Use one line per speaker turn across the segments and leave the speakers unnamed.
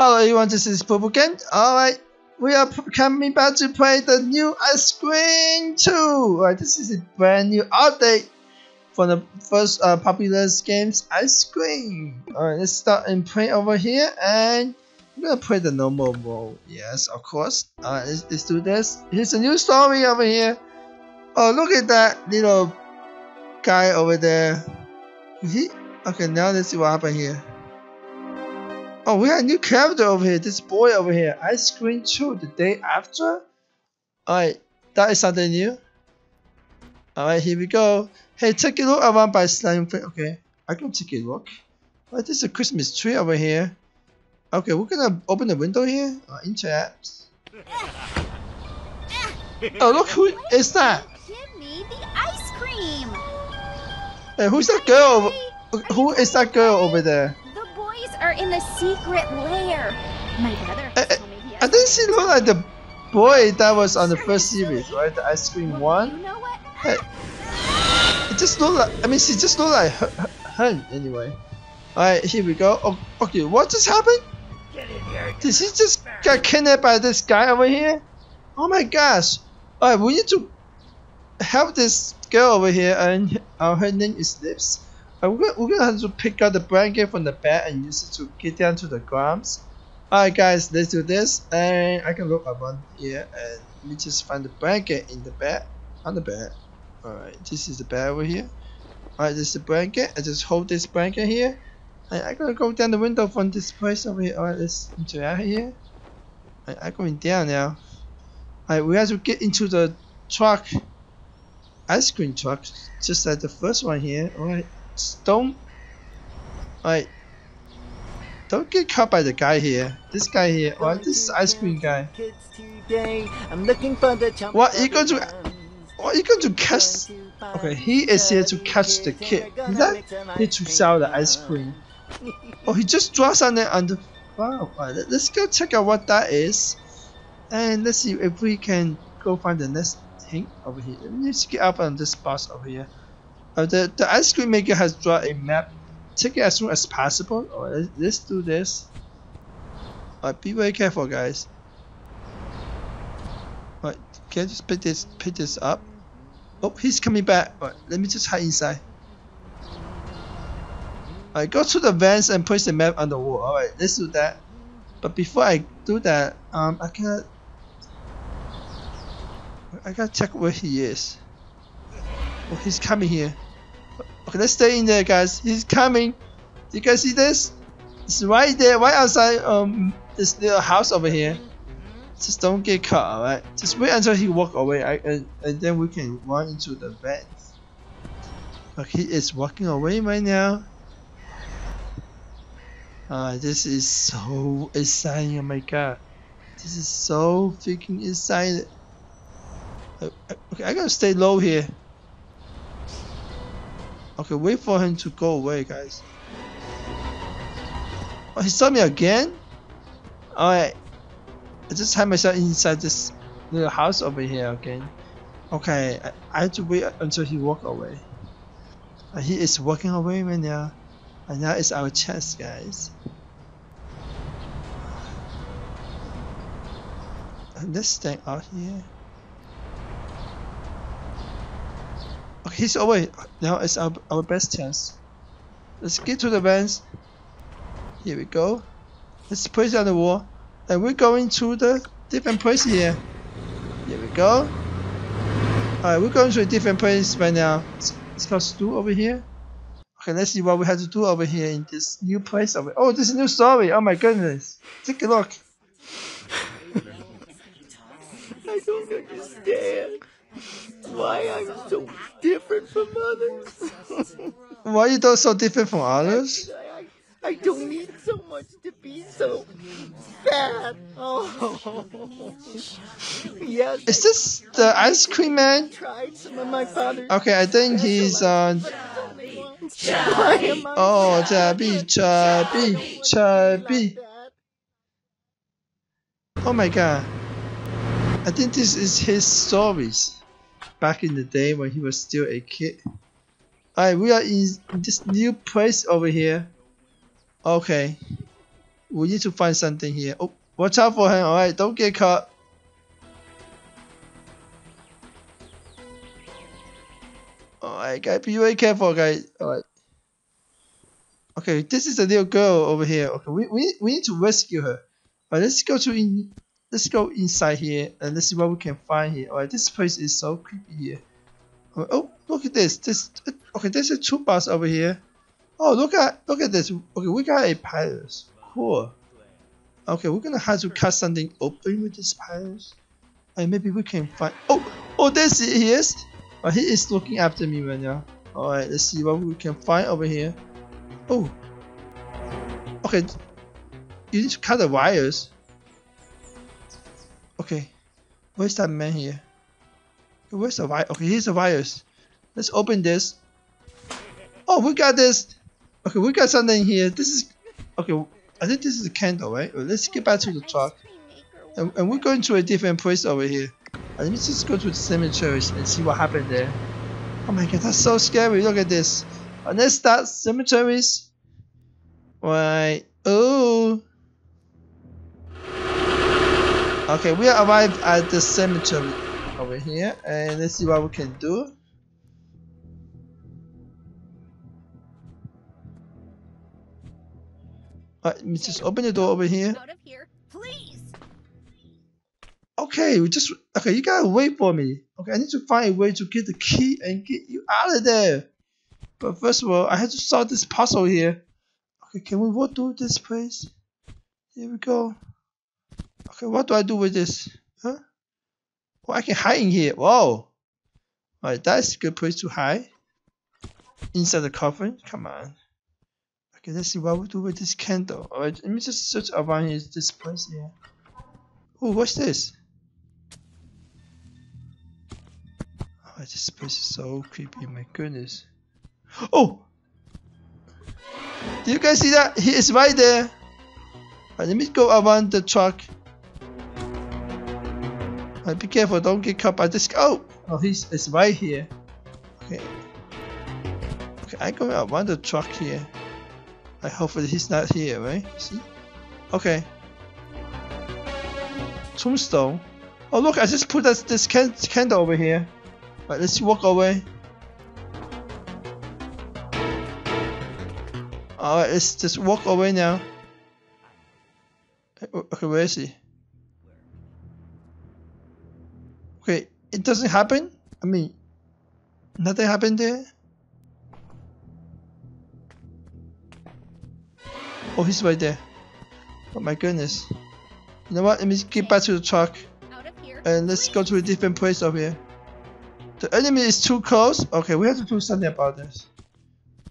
Hello everyone, this is Pupugames. Alright, we are coming back to play the new Ice Scream 2. Alright, this is a brand new update for the first uh, popular games, Ice Scream. Alright, let's start and play over here and I'm gonna play the normal mode. Yes, of course. Alright, let's, let's do this. Here's a new story over here. Oh, look at that little guy over there. He, okay, now let's see what happened here. Oh, we have a new character over here. This boy over here. Ice Scream 2 the day after. Alright, that is something new. Alright, here we go. Hey, take a look around by slime. Okay, I can take a look. What this is a Christmas tree over here. Okay, we're gonna open the window here. Uh, interact. oh, look who is that?
Give me the ice cream.
Hey, who's that girl? Who is that girl over there?
The boys are in the secret lair. My brother told me he
I think she looked like the boy that was on the first series, right? The ice cream
You
one.
know what?
Hey, it just looked like. I mean, she just looked like her, her, her anyway. Alright, here we go. Oh, okay, what just happened? Did she just get kidnapped by this guy over here? Oh my gosh! Alright, we need to help this girl over here, and uh, her name is Lis. Uh, we're, gonna, we're gonna have to pick up the blanket from the bed and use it to get down to the grounds. Alright, guys, let's do this. And I can look on here, and let me just find the blanket in the bed. On the bed. Alright, this is the bed over here. Alright, this is the blanket. I just hold this blanket here. And I'm gonna go down the window from this place over here. Alright, let's interact here. Alright, I'm going down now. Alright, we have to get into the truck. Ice cream truck. Just like the first one here. Alright, don't. Alright. Don't get caught by the guy here. This guy here. Alright, this ice cream guy.
I'm looking for the
What, you going to-. What you going to catch? Okay, he is here to catch the kid. He's not here to sell the ice cream. Oh, he just draws something on the. Wow. Alright, let- let's go check out what that is, and let's see if we can go find the next thing over here. Let me just get up on this bus over here. Uh, the the ice cream maker has drawn a map. Take it as soon as possible. Alright, let's, do this. Alright, be very careful, guys. Alright, can I just pick this pick this up? Oh, he's coming back. Alright, let me just hide inside. Alright, go to the vents and place the map on the wall. Alright, let's do that. But before I do that, um, I cannot. I gotta check where he is. Oh, he's coming here. Okay, let's stay in there, guys. He's coming. You guys see this? It's right there, right outside um this little house over here. Just don't get caught, alright? Just wait until he walk away, I, and, and then we can run into the vents. Okay, he is walking away right now. Ah, this is so exciting! Oh my god, this is so freaking exciting. Uh, uh, Okay, I gotta stay low here. Okay, wait for him to go away, guys. Oh, he saw me again? Alright. I just hide myself inside this little house over here again. Okay, I, I have to wait until he walk away. Uh, he is walking away right now. And now it's our chance, guys. And let's stay out here. He's away. Now it's our, our best chance. Let's get to the vents. Here we go. Let's place it on the wall. And we're going to the different place here. Here we go. Alright, we're going to a different place right now. It's, it's called Stu over here. Okay, let's see what we have to do over here in this new place over Oh, this is a new story. Oh my goodness. Take a look.
I don't understand why I'm so different from others.
Why are you so different from others?
I, I don't need so much to be so fat. Oh, yes.
Is this the ice cream man?
Tried some of my father's.
Okay, I think he's on.
Why am I
Oh, chubby, chubby, chubby. Oh my god. I think this is his stories. Back in the day when he was still a kid. Alright, we are in this new place over here. Okay. we need to find something here. Oh, watch out for him. All right, don't get caught. Alright, guys, be very careful, guys. Alright. Okay, this is a little girl over here. Okay, we, we, we need to rescue her. Alright, let's go to in let's go inside here and let's see what we can find here. Alright, this place is so creepy here. Oh, look at this. This okay, there's a two toolbox over here. Oh, look at look at this. Okay, we got a pilot. Cool. Okay, we're gonna have to cut something open with this pilot. And maybe we can find. Oh, oh, there's he is. Oh, he is looking after me right now. All right, let's see what we can find over here. Oh. Okay. You need to cut the wires. Okay. Where's that man here? Where's the wire? Okay, here's the wires. Let's open this. Oh, we got this. Okay, we got something here. This is okay. I think this is a candle, right? Well, let's get back to the truck. And, and, we're going to a different place over here. Uh, let me just go to the cemetery and see what happened there. Oh my god, that's so scary. Look at this. And let's start cemeteries. Right. Oh. Okay, we arrived at the cemetery over here. And let's see what we can do. Alright, let me just open the door over here.
Here.
Okay, we just okay. You gotta wait for me. Okay, I need to find a way to get the key and get you out of there. But first of all, I have to solve this puzzle here. Okay, can we walk through this place? Here we go. Okay, what do I do with this? Huh? Well, I can hide in here. Whoa. Alright, that's a good place to hide. Inside the coffin. Come on. Okay, let's see what we do with this candle. Alright, let me just search around this place here. Oh, what's this? Oh, this place is so creepy, my goodness. Oh! Do you guys see that? He is right there. Right, let me go around the truck. Be careful, don't get caught by this. Oh! Oh, he's it's right here. Okay. Okay, I go around the truck here. I hopefully he's not here, right? See? Okay. Tombstone. Oh look, I just put this, this can candle over here. Right, let's walk away. Alright, let's just walk away now. Eh, okay, where is he? Doesn't happen? I mean, nothing happened there? Oh, he's right there. Oh my goodness. You know what? Let me get back to the truck.
Out of here.
And let's go to a different place over here. The enemy is too close. Okay, we have to do something about this.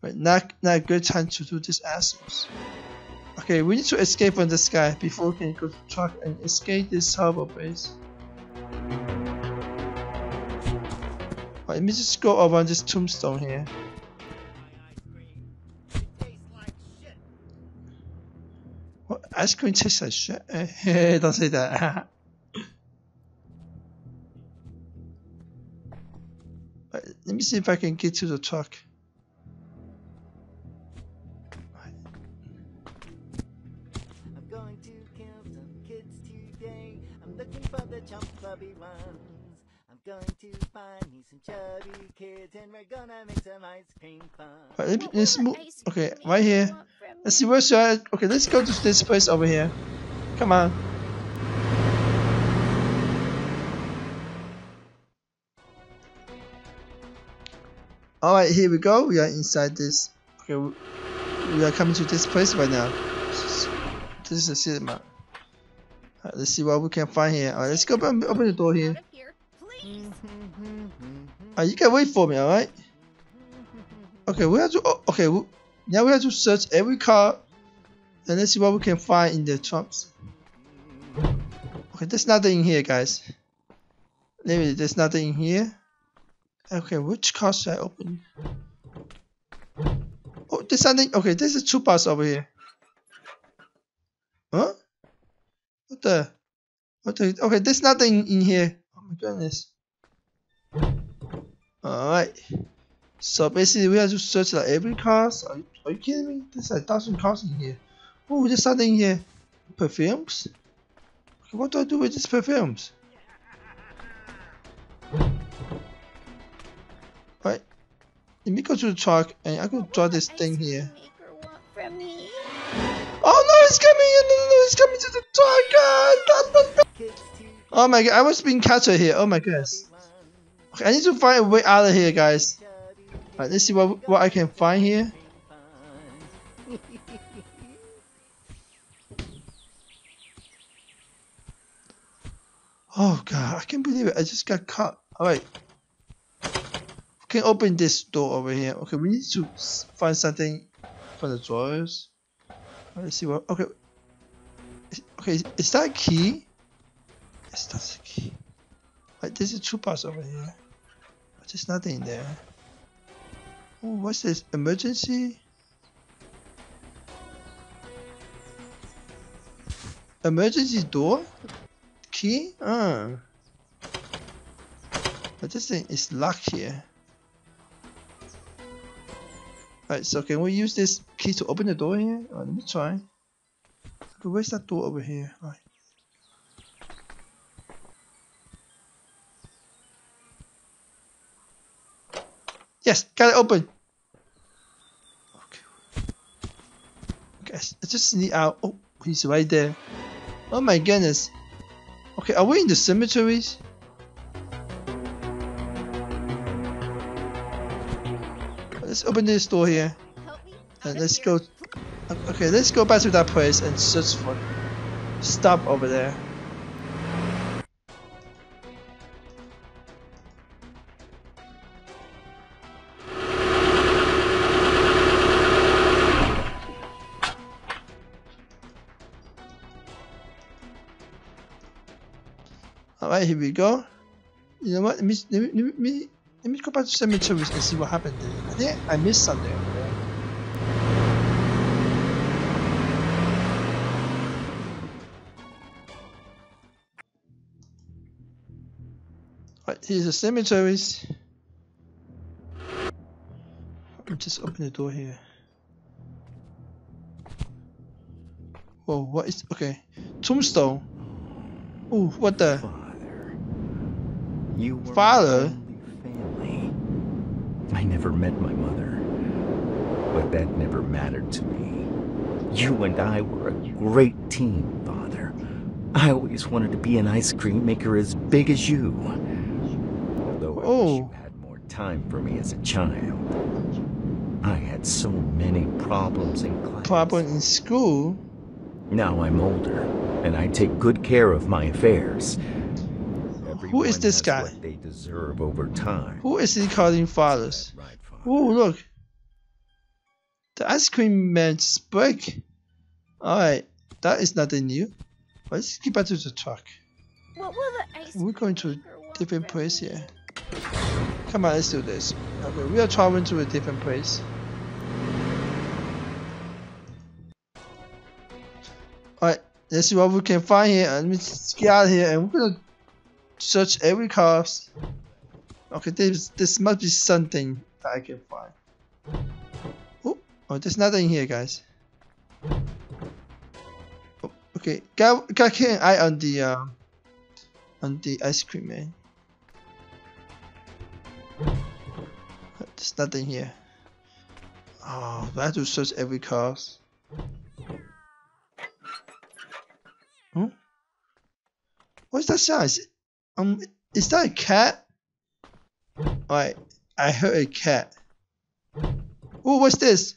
But not not a good time to do this assholes. Okay, we need to escape from this guy before we can go to the truck and escape this horrible place. Let me just go around this tombstone here. What ice cream tastes like shit? Don't say that. Let me see if I can get to the truck.
I'm going to kill some kids today. I'm looking for the chump chubby ones. I'm going to find me some chubby kids and we're gonna make some ice cream fun.
Right, let me,
What
let's move. Okay, right here. Let's see where should I. Okay, let's go to this place over here. Come on. Alright, here we go. We are inside this. Okay, we- we are coming to this place right now. This is the cinema. Alright, let's see what we can find here. Alright, let's go open, open the door here.
Of here,
you can wait for me, alright? Okay, we have to. Oh, okay, we, now we have to search every car and let's see what we can find in the trunks. Okay, there's nothing in here, guys. Maybe there's nothing in here. Okay, which car should I open? Oh, there's something. Okay, there's a two bus over here. Huh? What the? What the? Okay, there's nothing in here. My goodness. Alright. So basically we have to search like every cars. Are you, are you kidding me? There's like thousand cars in here. Oh, there's something here. Perfumes? What do I do with these perfumes? Right. Let me go to the truck and I can draw this thing here. Oh no, it's coming! No, no, no, it's coming to the truck!
Today,
Oh my god, I was being captured here. Oh my goodness. Okay, I need to find a way out of here, guys. Alright, let's see what what I can find here. Oh god, I can't believe it. I just got caught. Alright. We can open this door over here. Okay, we need to find something from the drawers. Let's see what. Okay. Okay, is- is that a key? That's key. Right, there's a toolbox over here. But there's nothing there. Oh, what's this? Emergency? Emergency door? Key? Ah. But this thing is locked here. Right, so can we use this key to open the door here? Oh, let me try. Where's that door over here? Right. Yes, got it open. Okay. Okay, I just sneak out. Uh, oh, he's right there. Oh my goodness. Okay, are we in the cemeteries? Let's open this door here. And let's go. Okay, let's go back to that place and search for stuff over there. Here we go. You know what? Let me, let me, let me, let me go back to cemeteries and see what happened there. I think I missed something. Right, here's the cemeteries. Let me just open the door here. Whoa, what is okay? Tombstone. Ooh, what the?
Father. You were
Father?
family. I never met my mother, but that never mattered to me. You and I were a great team, Father. I always wanted to be an ice cream maker as big as you. Although I wish
Oh.
you had more time for me as a child. I had so many problems in class.
Problem in school?
Now I'm older, and I take good care of my affairs.
Who is this guy?
They deserve over time.
Who is he calling fathers?
Right, Father?
Oh, look. The ice cream man's break. Alright, that is nothing new. Let's get back to the truck.
What will the ice
We're going to a
cream maker want
different place here. Come on, let's do this. Okay, we are traveling to a different place. Alright, let's see what we can find here. Let me just get out of here and we're gonna search every car. Okay, this this must be something that I can find. Oh, oh there's nothing here, guys. Oh, okay, got got an eye on the um on the ice cream man. There's nothing here. Oh, I have to search every car. Hmm? What's that sound? Is it, um, is that a cat? Alright, I heard a cat. Oh, what's this?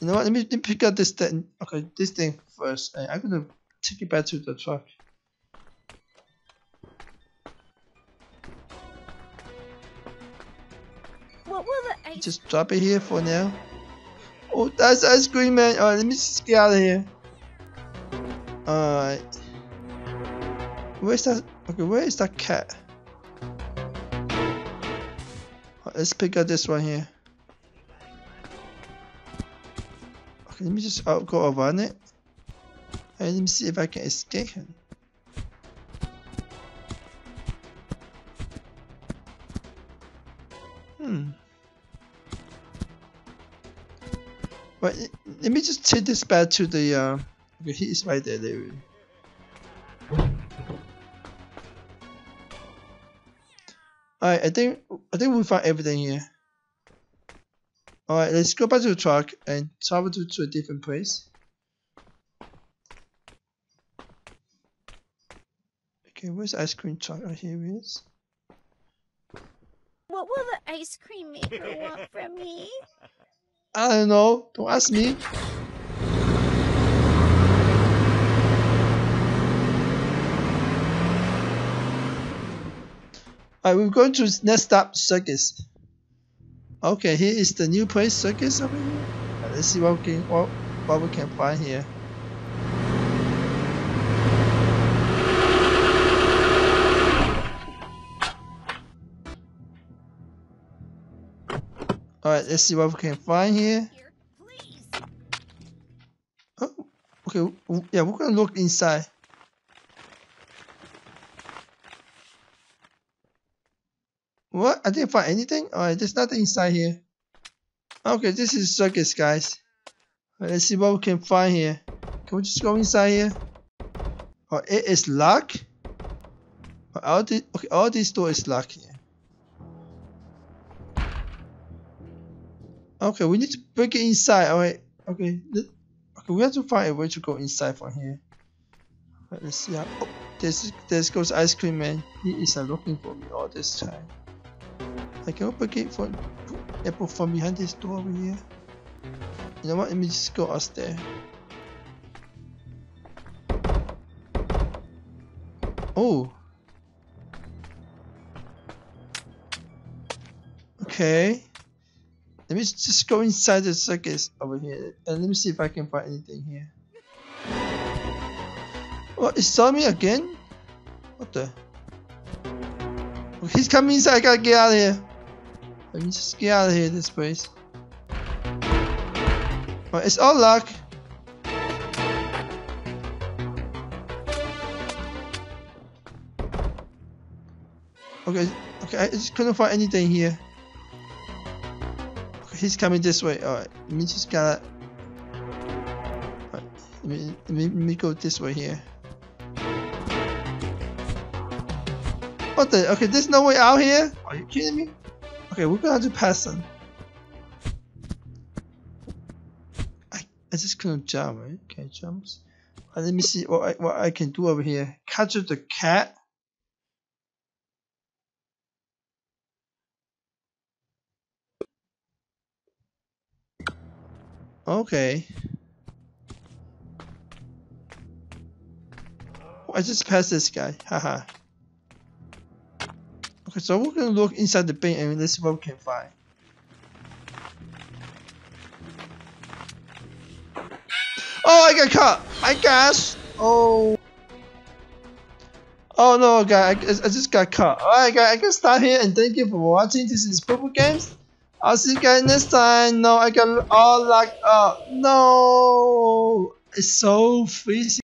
You know what? Let me, let me pick up this thing. Okay, this thing first. I'm gonna take it back to the truck.
What will the
Just drop it here for now. Oh, that's ice cream man. Alright, let me just get out of here. Alright. Where's that? Okay, where is that cat? Let's pick up this one here. Okay, let me just out go around it. And let me see if I can escape him. Hmm. But let me just take this back to the. Uh, okay, he is right there. there. Alright, I think I think we found everything here. Alright, let's go back to the truck and travel to, to a different place. Okay, where's the ice cream truck? Oh, here it is.
What will the ice cream maker want from me?
I don't know. Don't ask me. Alright, we're going to next stop circus. Okay, here is the new place circus over here. Let's see what we can what, what we can find here. Alright, let's see what we can find here.
Here.
Oh, okay, yeah, we're gonna look inside. What? I didn't find anything? Alright, there's nothing inside here. Okay, this is circus, guys. Alright, let's see what we can find here. Can we just go inside here? Oh, it is locked? Oh, all the, okay, all these doors is locked here. Okay, we need to break it inside. Alright, okay. Okay, we have to find a way to go inside from here. Alright, let's see how. Oh, there's, there's goes ice cream man. He is uh, looking for me all this time. I can open gate for apple from behind this door over here. You know what? Let me just go upstairs. Oh. Okay. Let me just go inside the circus over here and let me see if I can find anything here. Oh, it saw me again? What the? Oh, he's coming inside, I gotta get out of here. Let me just get out of here, this place. Oh, it's all locked. Okay, okay, I just couldn't find anything here. Okay, he's coming this way. Alright, let me just gotta. Alright, let me, let me, let me go this way here. What the? Okay, there's no way out here? Are you kidding me? Okay, we're gonna have to pass them. I, I just couldn't jump, right? Okay, jumps. Uh, let me see what I, what I can do over here. Capture the cat. Okay. Oh, I just passed this guy. Haha. Okay, so we're gonna look inside the bin and let's see what we can find. Oh, I got caught! I guess. Oh. Oh no, guy, I, I just got caught. Alright, guys, I can stop here and thank you for watching. This is Pupugames. I'll see you guys next time. No, I got all locked up. No, it's so freezing.